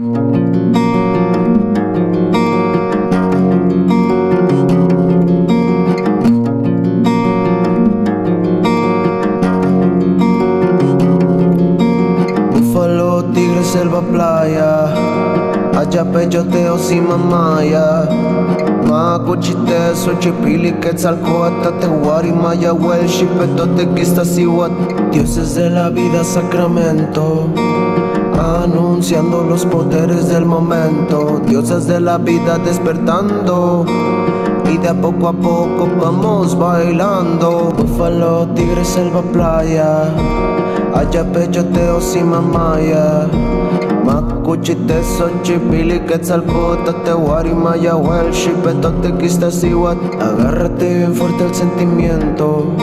Búfalo, tigre, selva, playa. Allá peyoteo sin mamaya. Macuchite, Xochipili, Quetzalcoatl, Tehuari, Maya, Huel, Xipetote, Quistasihuat Dioses de la vida, Sacramento Anunciando los poderes del momento. Dioses de la vida despertando. Y de a poco a poco vamos bailando. Búfalo, tigre, selva, playa. Allá peyoteo sin mamaya Macuchite, Xochipili, Quetzalcóatl, Tehuari, Maya, Huel, Xipetote, Quistasihuat Agárrate bien fuerte el sentimiento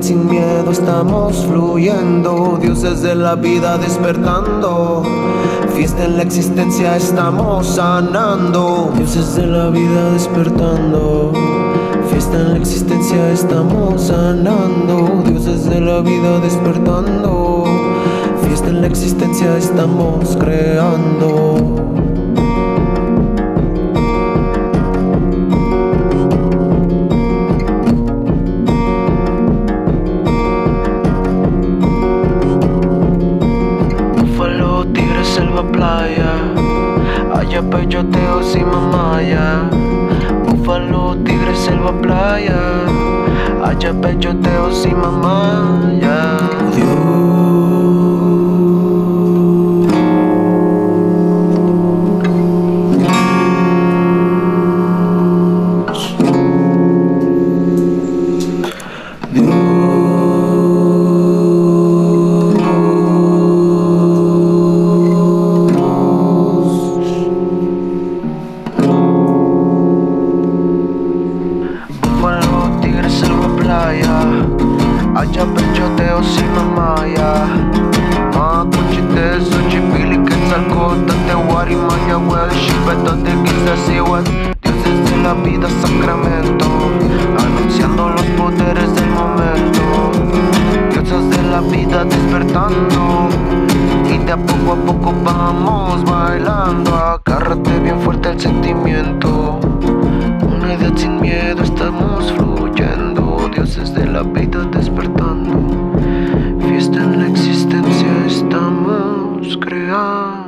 Sin miedo, estamos fluyendo. Dioses de la vida despertando. Fiesta en la existencia, estamos sanando. Dioses de la vida despertando. Fiesta en la existencia, estamos sanando. Dioses de la vida despertando. Fiesta en la existencia, estamos creando Búfalo, tigre, selva, playa Allá peyoteo sin mamaya Búfalo, tigre, selva, playa Allá peyoteo sin mamaya praia Haya pechoteo sin mamaya Makuchiteso chipili quetzalcota Tehuari mañahuel Shipeta de quizasihuas Dioses de la vida sacramento. Anunciando los poderes del momento. Diosas de la vida despertando. Y de a poco a poco vamos bailando. Agárrate bien fuerte el sentimiento. distancias estamos creando.